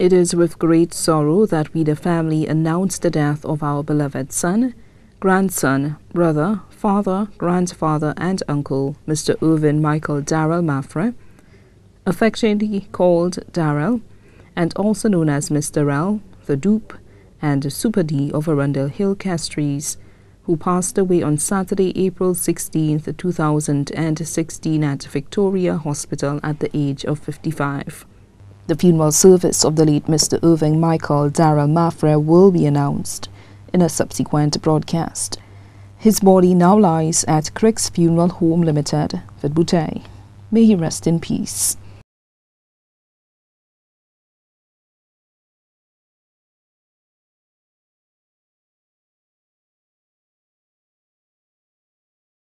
It is with great sorrow that we, the family, announce the death of our beloved son, grandson, brother, father, grandfather, and uncle, Mr. Irving Michael Darrel Mathurin, affectionately called Darrel, and also known as Mr. Rel, the dupe, and Super D of Arundel Hill Castries, who passed away on Saturday, April 16, 2016 at Victoria Hospital at the age of 55. The funeral service of the late Mr. Irving Michael Darrel Mathurin will be announced in a subsequent broadcast. His body now lies at Crick's Funeral Home Limited, Vide Bouteille. May he rest in peace.